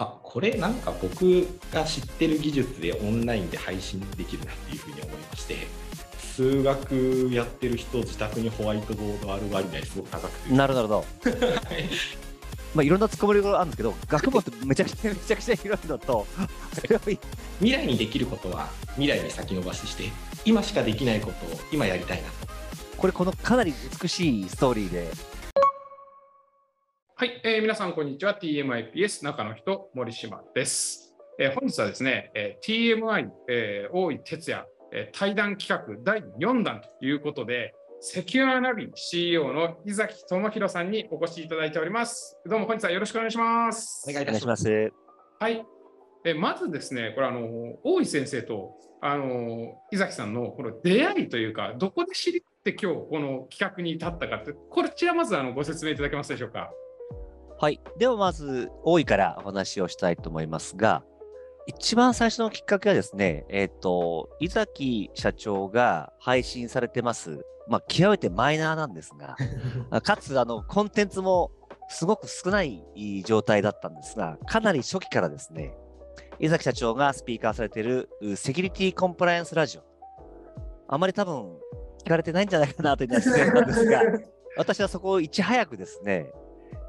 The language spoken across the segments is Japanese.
あこれなんか僕が知ってる技術でオンラインで配信できるなっていうふうに思いまして数学やってる人自宅にホワイトボードある割合すごく高くて。なるほど。まあ、いろんな突っ込みがあるんですけど、学問ってめちゃくちゃめちゃくちゃ広いのと、未来にできることは未来に先延ばしして今しかできないことを今やりたいなと。これ、このかなり美しいストーリーで、はい、えー皆さん、こんにちは。TMIPS 中の人、森島です。えー本日はですね、えー TMI、えー大井哲也、えー対談企画第4弾ということで、セキュアナビ CEO の井崎智弘さんにお越しいただいております。どうも本日はよろしくお願いします。お願いいたしますす。はい。えまずですね、これあの、大井先生とあの井崎さんのこの出会いというか、どこで知りって今日この企画に至ったかって、こちらまずあのご説明いただけますでしょうか？はい。ではまず、大井からお話をしたいと思いますが、一番最初のきっかけはですね、えっ、と、井崎社長が配信されてます、まあ、極めてマイナーなんですが、あかつ、あの、コンテンツもすごく少ない状態だったんですが、かなり初期からですね、井崎社長がスピーカーされているうセキュリティコンプライアンスラジオ。あまり多分聞かれてないんじゃないかなというのは失礼なんですが、私はそこをいち早くですね、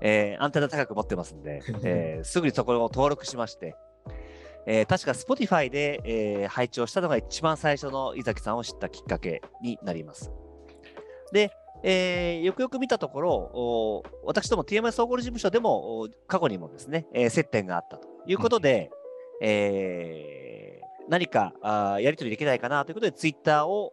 えーアンテナ高く持ってますんで、えーすぐにそこを登録しまして、えー確か Spotify で、えー配置をしたのが一番最初の井崎さんを知ったきっかけになります。で、えーよくよく見たところ、お私ども TMI 総合事務所でもお過去にもですね、えー接点があったということで、えー何かあーやり取りできないかなということで Twitter をお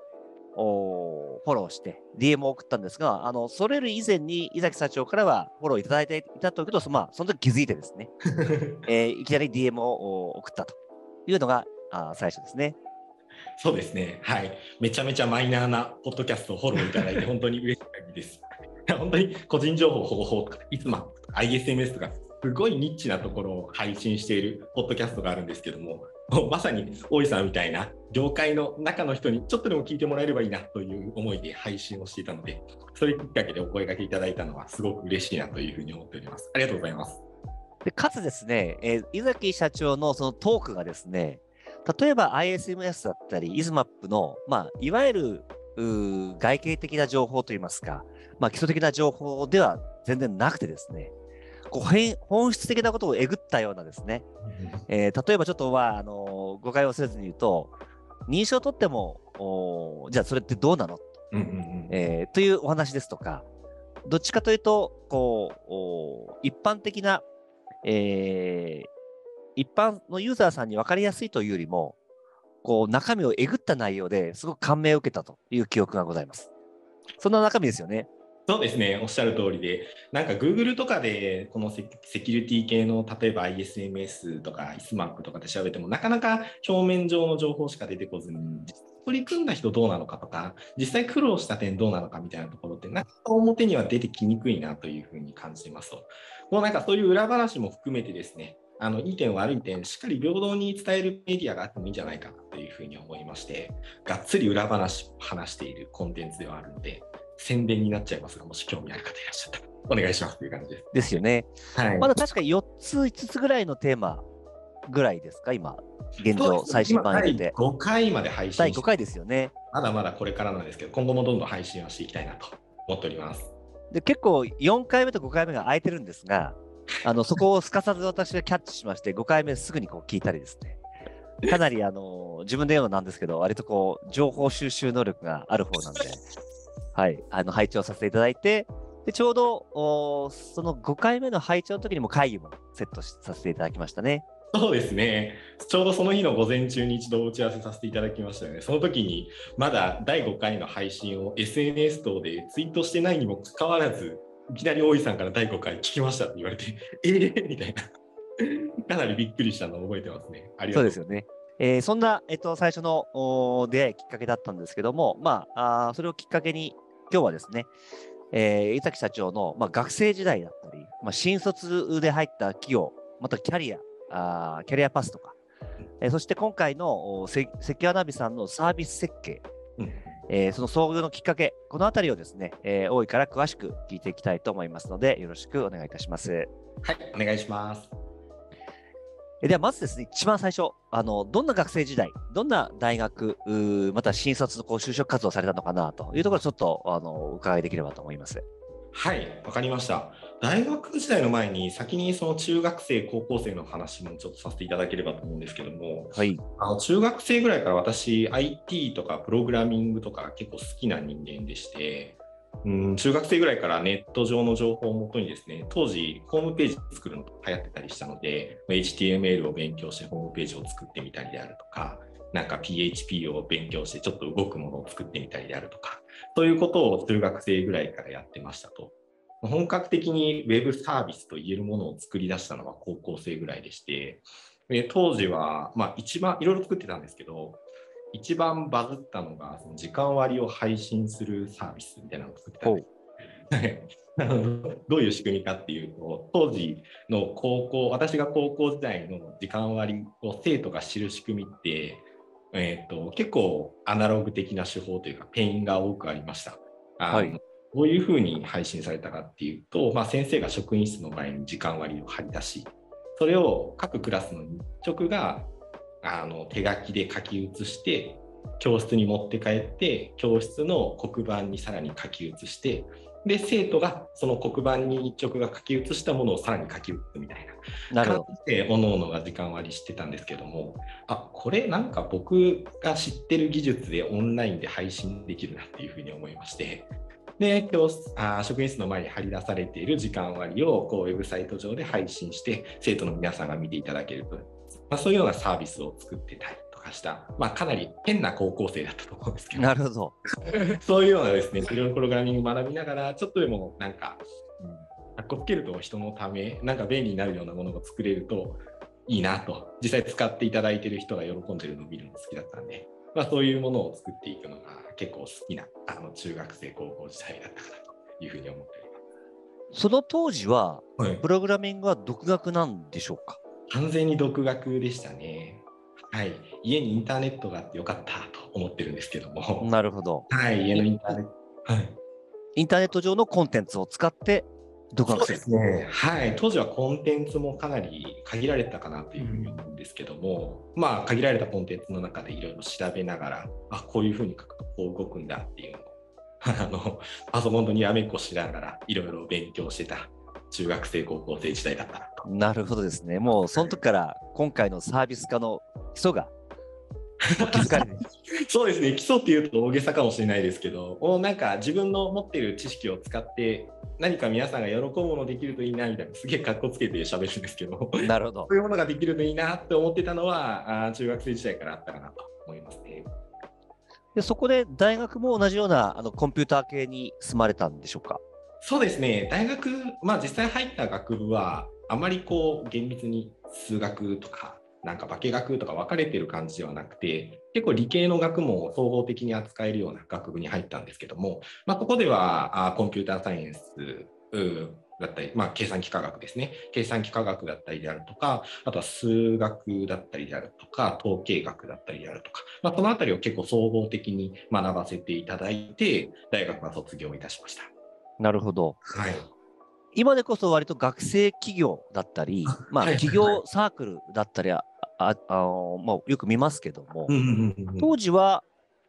フォローして DM を送ったんですが、あのそれより以前に井崎社長からはフォローいただいていたということを、まあ、その時気づいてですね、えーいきなり DM をお送ったというのがあー最初ですね。そうですね。はい。めちゃめちゃマイナーなポッドキャストをフォローいただいて、本当に嬉しいです。本当に個人情報保護法とか、いつま ISMS とか、すごいニッチなところを配信しているポッドキャストがあるんですけども、まさに大井さんみたいな業界の中の人にちょっとでも聞いてもらえればいいなという思いで配信をしていたので、それきっかけでお声掛けいただいたのはすごく嬉しいなというふうに思っております。ありがとうございます。でかつですね、えー井崎社長のそのトークがですね、例えば ISMS だったり、ISMAP の、まあ、いわゆる外形的な情報といいますか、まあ、基礎的な情報では全然なくてですね、こう変本質的なことをえぐったようなですね、えー例えばちょっとはあのー誤解を忘れずに言うと、認証を取っても、おーじゃあそれってどうなの、うんうんうんえーというお話ですとか、どっちかというと、こう、お一般的な、えー一般のユーザーさんに分かりやすいというよりも、こう、中身をえぐった内容ですごく感銘を受けたという記憶がございます。そんな中身ですよね。そうですね、おっしゃる通りで、なんか Google とかで、このセキュリティ系の、例えば ISMS とか ISMAP とかで調べても、なかなか表面上の情報しか出てこずに、取り組んだ人どうなのかとか、実際苦労した点どうなのかみたいなところって、なかなか表には出てきにくいなというふうに感じますと。もうなんかそういう裏話も含めてですね、あのいい点悪い点、しっかり平等に伝えるメディアがあってもいいんじゃないかなというふうに思いまして、がっつり裏話を話しているコンテンツではあるので、宣伝になっちゃいますが、もし興味ある方いらっしゃったら、お願いしますという感じです。ですよね。はい。まだ確か4つ、5つぐらいのテーマぐらいですか、今、現状、最新版に出て。今第5回まで配信第5して回ですよね。まだまだこれからなんですけど、今後もどんどん配信をしていきたいなと思っております。で結構4回目と5回目が空いてるんですが、あのそこをすかさず私はキャッチしまして、5回目すぐにこう聞いたりですね。かなりあの自分で言うのなんですけど、割とこう情報収集能力がある方なんで、はい、あの配置をさせていただいて、でちょうどおその5回目の配置の時にも会議もセットしさせていただきましたね。そうですね。ちょうどその日の午前中に一度打ち合わせさせていただきましたよね。その時にまだ第5回の配信を SNS 等でツイートしてないにもかかわらず、いきなり大井さんから第5回聞きましたって言われて、えー、みたいな。かなりびっくりしたのを覚えてますね。ありがとうそうですよね。えーそんな、えっと、最初のお出会いきっかけだったんですけども、まあ、あーそれをきっかけに、今日はですね、えー、井崎社長の、まあ、学生時代だったり、まあ、新卒で入った企業、またキャリア、あーキャリアパスとか、えーそして今回のおセセキュアナビさんのサービス設計、うんえーその創業のきっかけ、このあたりをですね、えー大井から詳しく聞いていきたいと思いますので、よろしくお願いいたします。はい、お願いします。えではまずですね、一番最初、あのどんな学生時代、どんな大学、また新卒のこう就職活動をされたのかなというところをちょっとあのお伺いできればと思います。はい、わかりました。大学時代の前に先にその中学生、高校生の話もちょっとさせていただければと思うんですけども、はい。あの中学生ぐらいから私 IT とかプログラミングとか結構好きな人間でして、うん、中学生ぐらいからネット上の情報をもとにですね、当時ホームページ作るのと流行ってたりしたので、HTML を勉強してホームページを作ってみたりであるとか、なんか PHP を勉強してちょっと動くものを作ってみたりであるとか、そういうことを中学生ぐらいからやってましたと。本格的に Web サービスと言えるものを作り出したのは高校生ぐらいでして、で当時は、まあ、一番いろいろ作ってたんですけど、一番バズったのが、その時間割を配信するサービスみたいなのを作ってたんです。どういう仕組みかっていうと、当時の高校、私が高校時代の時間割を生徒が知る仕組みって、えー、と結構アナログ的な手法というか、ペインが多くありました。はいどういうふうに配信されたかっていうと、まあ、先生が職員室の前に時間割を貼り出し、それを各クラスの日直があの手書きで書き写して、教室に持って帰って、教室の黒板にさらに書き写して、で、生徒がその黒板に日直が書き写したものをさらに書き写すみたいな。なるほど。感じで、おのおのが時間割りしてたんですけども、あこれなんか僕が知ってる技術でオンラインで配信できるなっていうふうに思いまして、で、教室あ職員室の前に貼り出されている時間割をこうウェブサイト上で配信して、生徒の皆さんが見ていただけると、まあ、そういうようなサービスを作ってたりとかした、まあ、かなり変な高校生だったと思うんですけど、なるほど。そういうようなですね、いろいろプログラミングを学びながら、ちょっとでもなんか、うん、かっこつけると人のため、なんか便利になるようなものが作れるといいなと、実際使っていただいている人が喜んでるのを見るの好きだったんで、まあ、そういうものを作っていくのが結構好きなあの中学生、高校時代だったかなというふうに思っておりその当時は、ます。はい。プログラミングは独学なんでしょうか？完全に独学でしたね。はい、家にインターネットがあってよかったと思ってるんですけども、なるほど。はい、家のインターネット。はいインターネット上のコンテンツを使って独学する。ですね。はい。当時はコンテンツもかなり限られたかなというふうに思うんですけども、まあ、限られたコンテンツの中でいろいろ調べながら、あ、こういうふうに書くとこう動くんだっていうのを、あの、パソコンとにらめっこしながらいろいろ勉強してた中学生、高校生時代だったなと。なるほどですね。もうその時から今回のサービス化の基礎が そうですね。基礎っていうと大げさかもしれないですけど、もうなんか自分の持っている知識を使って、何か皆さんが喜ぶものできるといいなみたいな、すげえかっこつけて喋るんですけど、なるほどそ。ういうものができるといいなって思ってたのは、あー中学生時代からあったかなと思いますね。でそこで大学も同じようなあのコンピューター系に進まれたんでしょうか？そうですね、大学、まあ実際入った学部は、あまりこう厳密に数学とか、なんか化学とか分かれてる感じではなくて、結構理系の学問を総合的に扱えるような学部に入ったんですけども、まあ、ここではあコンピューターサイエンスだったり、まあ、計算機科学ですね。計算機科学だったりであるとか、あとは数学だったりであるとか、統計学だったりであるとか、まあ、そのあたりを結構総合的に学ばせていただいて、大学は卒業いたしました。なるほど。はい。今でこそ割と学生企業だったり、まあ、はい企業サークルだったりあ、ああのまあ、よく見ますけども、うんうんうんうん当時は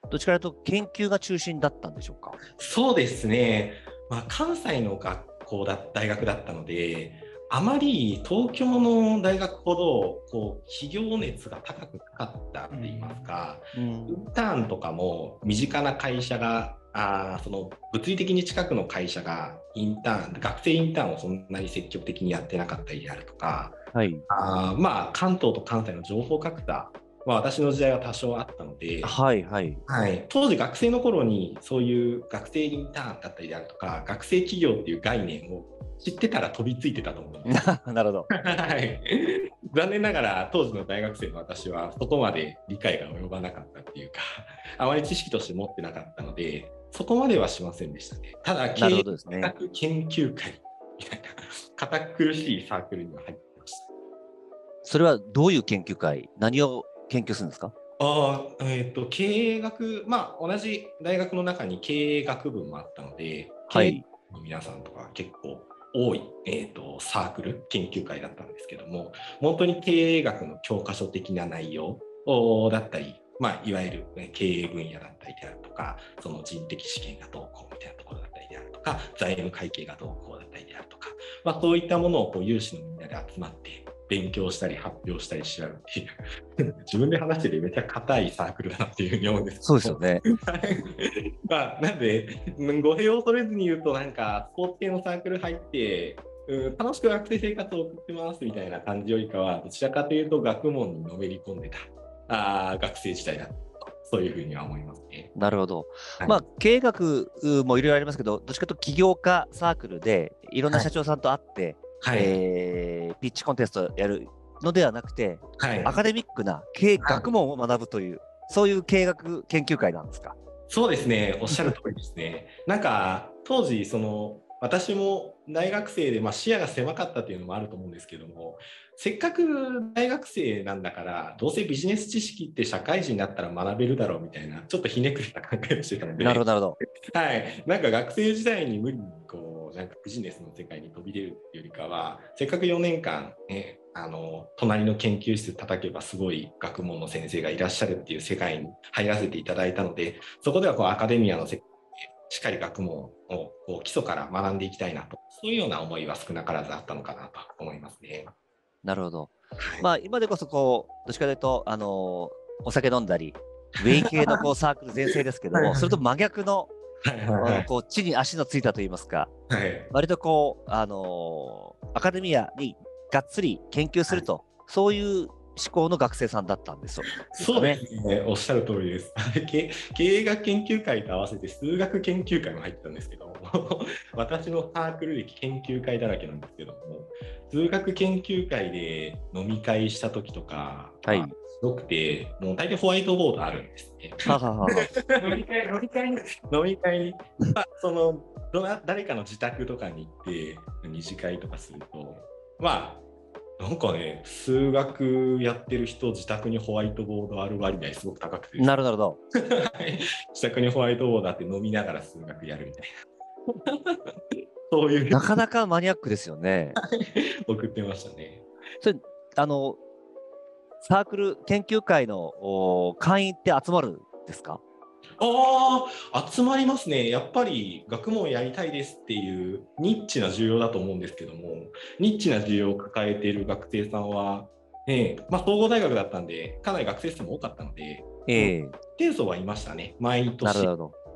どっちかというと研究が中心だったんでしょうか？そうですね、まあ、関西の学校だ大学だったので、あまり東京の大学ほどこう企業熱が高くなかったって言いますか、うんインターンとかも身近な会社が、あーその物理的に近くの会社がインターン、学生インターンをそんなに積極的にやってなかったりであるとか、はい。あーまあ関東と関西の情報格差は私の時代は多少あったので、はいはい。はい、当時学生の頃にそういう学生インターンだったりであるとか学生企業っていう概念を知ってたら飛びついてたと思うんです。なるほど。はい、残念ながら当時の大学生の私はそこまで理解が及ばなかったっていうかあまり知識として持ってなかったのでそこまではしませんでしたね。ただ経営。学研究会みたいな堅苦しいサークルには入ってました。それはどういう研究会、何を研究するんですか？あーえー、と経営学、まあ、同じ大学の中に経営学部もあったので、はい経営の皆さんとか結構多い、えーと、サークル研究会だったんですけども本当に経営学の教科書的な内容だったり、まあ、いわゆる、ね、経営分野だったりであるとかその人的試験がどうこうみたいなところだったりであるとか財務会計がどうこうだったりであるとか、まあ、そういったものをこう有志のみんなで集まって勉強したり発表したりし合うっていう 自分で話しててめちゃ硬いサークルだなっていうふうに思うんですそうですよね。まあ、なんで、語弊を恐れずに言うと、なんか、スポーツ系のサークル入って、うん、楽しく学生生活を送ってますみたいな感じよりかは、どちらかというと学問にのめり込んでたあ学生時代だ。そういうふうには思いますね。なるほど。はい、まあ、経営学もいろいろありますけど、どっちかというと起業家サークルで、いろんな社長さんと会って、はい、えー、ピッチコンテストやるのではなくて、はい、アカデミックな経営学問を学ぶという、そういう経営学研究会なんですか？そうですね、おっしゃる通りですね。なんか、当時、その、私も大学生で、まあ、視野が狭かったというのもあると思うんですけども、せっかく大学生なんだから、どうせビジネス知識って社会人になったら学べるだろうみたいな、ちょっとひねくれた考えをしてたので、なるほど。はい。なんか学生時代に無理にこう、なんかビジネスの世界に飛び出るっていうよりかは、せっかく4年間、ね、あの隣の研究室叩けばすごい学問の先生がいらっしゃるっていう世界に入らせていただいたのでそこではこうアカデミアの世界しっかり学問をこう基礎から学んでいきたいなと。そういうような思いは少なからずあったのかなと思いますね。なるほど。はい、まあ今でこそこうどっちかというとあのお酒飲んだりウェイ系のこう サークル全盛ですけどもそれと真逆のこう地に足のついたといいますか、はい、割とこう、あのー、アカデミアにがっつり研究すると、はい、そういう思考の学生さんだったんですよ。そうですね、おっしゃる通りです。経営学研究会と合わせて数学研究会も入ってたんですけど、私のサークル歴研究会だらけなんですけども、数学研究会で飲み会した時とか、はい、すごくて、もう大体ホワイトボードあるんですね。飲み会飲み会に、飲み会に、まあ、その誰かの自宅とかに行って、二次会とかすると、まあ、なんかね、数学やってる人、自宅にホワイトボードある割合すごく高くて。なるほど。自宅にホワイトボードあって飲みながら数学やるみたいな。そういう。なかなかマニアックですよね。送ってましたね。それ、あの、サークル研究会の会員って集まるんですか？ああ、集まりますね。やっぱり学問やりたいですっていうニッチな需要だと思うんですけども、ニッチな需要を抱えている学生さんは、えーまあ、総合大学だったんで、かなり学生数も多かったので、えー、定層はいましたね。毎年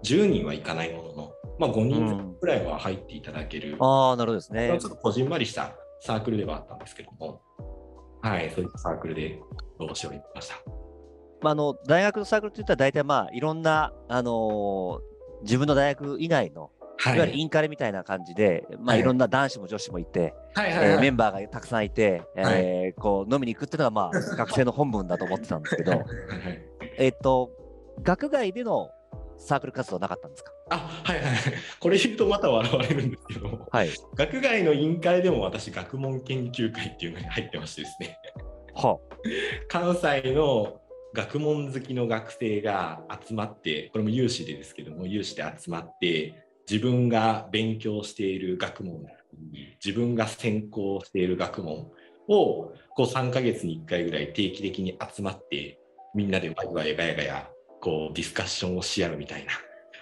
10人はいかないものの、まあ、5人くらいは入っていただける、うん、あなるほどですね。ちょっとこじんまりしたサークルではあったんですけども、はい、そういったサークルで労働しておりました。まあ、あの大学のサークルといったら大体まあいろんな、あのー、自分の大学以外の、はい、いわゆるインカレみたいな感じで、まあ、い。ろんな男子も女子もいて、えメンバーがたくさんいて、はい、えー、こう飲みに行くっていうのがまあ 学生の本分だと思ってたんですけど、えっと学外でのサークル活動なかったんですか？あはいはいこれ言うとまた笑われるんですけど、はい、学外の委員会でも私学問研究会っていうのに入ってましてですね、はあ、関西の学問好きの学生が集まってこれも有志でですけども有志で集まって自分が勉強している学問自分が専攻している学問をこう3ヶ月に1回ぐらい定期的に集まってみんなでワイワイガヤガヤこうディスカッションをし合うみたいな。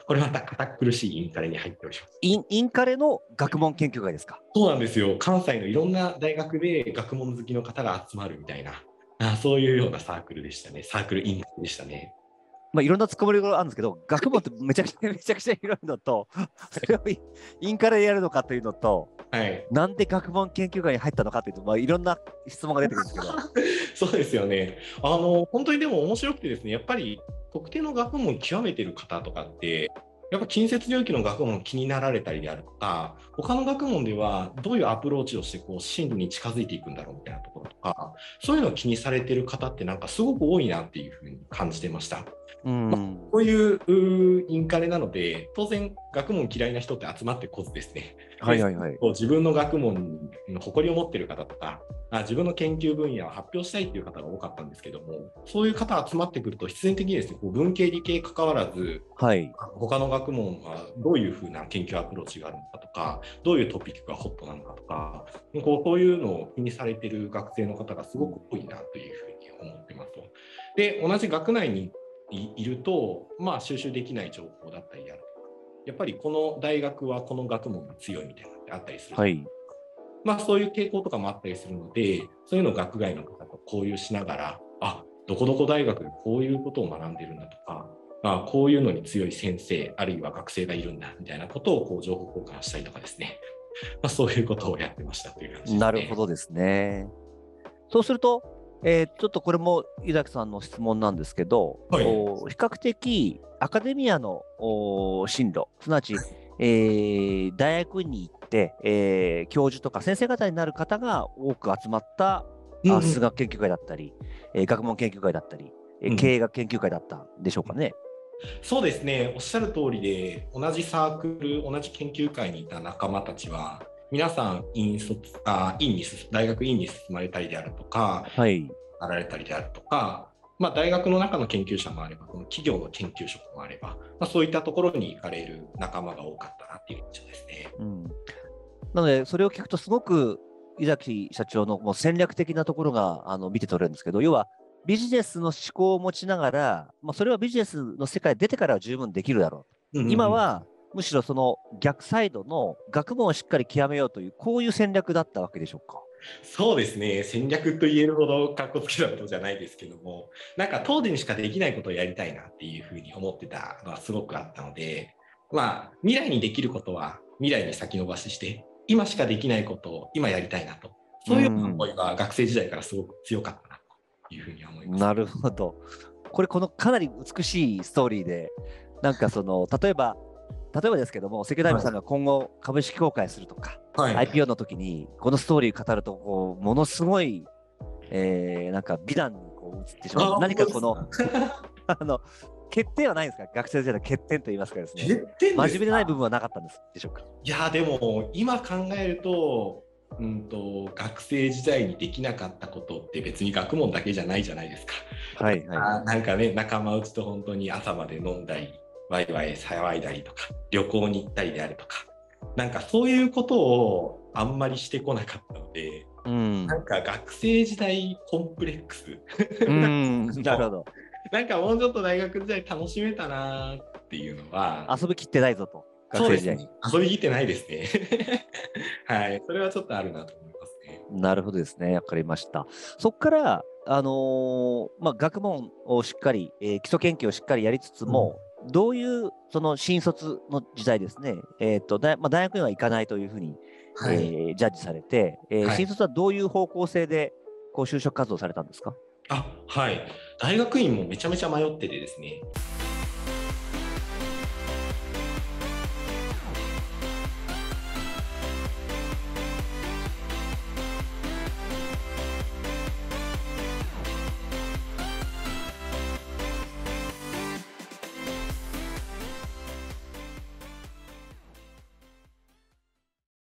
これまた堅苦しいインカレに入っております。インインカレの学問研究会ですか？そうなんですよ。関西のいろんな大学で学問好きの方が集まるみたいなあそういうようなサークルでしたね。サークルインでしたね。まあ、いろんなツッコミがあるんですけど、学問って めちゃくちゃめちゃくちゃ広いのと、それをインカレでやるのかというのと、はい、なんで学問研究会に入ったのかというと、まあ、いろんな質問が出てくるんですけど。そうですよね。あの、本当にでも面白くてですね、やっぱり特定の学問を極めてる方とかって、やっぱ近接領域の学問気になられたりであるとか、他の学問ではどういうアプローチをしてこう真理に近づいていくんだろうみたいなところとか、そういうのを気にされてる方ってなんかすごく多いなっていうふうに感じてました。うん。こういうインカレなので、当然学問嫌いな人って集まってこずですね。はいはいはい。こう自分の学問の誇りを持っている方とかあ、自分の研究分野を発表したいっていう方が多かったんですけども、そういう方集まってくると必然的にですね、こう文系理系関わらず、はい。他の学問はどういうふうな研究アプローチがあるのかとか、どういうトピックがホットなのかとか、こうこういうのを気にされている学生の方がすごく多いなというふうに思ってますと。で、同じ学内にいいると、まあ、収集できない情報だったりであるやっぱりこの大学はこの学問が強いみたいなのってあったりする。はい。まあ、そういう傾向とかもあったりするので、そういうのを学外の方と交流しながら、あどこどこ大学でこういうことを学んでるんだとか、まあ、こういうのに強い先生、あるいは学生がいるんだみたいなことをこう情報交換したりとかですね、まあ、そういうことをやってましたという感じです、ね。なるほどですね。そうすると、えーちょっとこれも井崎さんの質問なんですけど、はい。お比較的アカデミアのお進路、すなわち、えー大学院に行って、えー教授とか先生方になる方が多く集まった、うん数学研究会だったり、えー学問研究会だったり、えーうん。経営学研究会だったんでしょうかね。そうですね、おっしゃる通りで、同じサークル、同じ研究会にいた仲間たちは、皆さん院卒あ院に進大学院に進まれたりであるとか、はい。なられたりであるとか、まあ、大学の中の研究者もあれば、この企業の研究職もあれば、まあ、そういったところに行かれる仲間が多かったなっていう印象ですね。うん、なので、それを聞くと、すごく井崎社長のもう戦略的なところがあの見て取れるんですけど、要はビジネスの思考を持ちながら、まあ、それはビジネスの世界に出てからは十分できるだろう。今はむしろその逆サイドの学問をしっかり極めようという、こういう戦略だったわけでしょうか？そうですね、戦略と言えるほどかっこつけたことじゃないですけども、なんか当時にしかできないことをやりたいなっていうふうに思ってたのはすごくあったので、まあ、未来にできることは未来に先延ばしして、今しかできないことを今やりたいなと、そういう思いは学生時代からすごく強かったなというふうには思います。なるほど。これ、このかなり美しいストーリーで、なんかその、例えば、例えばですけども、関大さんが今後株式公開するとか、はい、IPO の時に、このストーリー語ると、こう、ものすごい、えー、なんか美談にこう映ってしまう。あ何かこの、あの、欠点はないんですか？学生時代の欠点といいますかですね。欠点真面目でない部分はなかったんですでしょうか？いやでも今考えると,、うん、と学生時代にできなかったことって別に学問だけじゃないじゃないですか。はいはあなんかね仲間内と本当に朝まで飲んだりワイワイ騒いだりとか旅行に行ったりであるとかなんかそういうことをあんまりしてこなかったのでい。うん。なんか学生時代コンプレックスうん、なるほど。なんかもうちょっと大学時代楽しめたなっていうのは遊びきってないぞと、学生時代に。そうですね遊びきってないですね。はい、それはちょっとあるなと思いますね。なるほどですね。わかりました。そこから、あのーまあ、学問をしっかり、えー基礎研究をしっかりやりつつも、どういうその新卒の時代ですね、えーと大まあ、大学には行かないというふうに、はい、えージャッジされて、えーはい。新卒はどういう方向性でこう就職活動されたんですか？あはい。大学院もめちゃめちゃ迷っててですね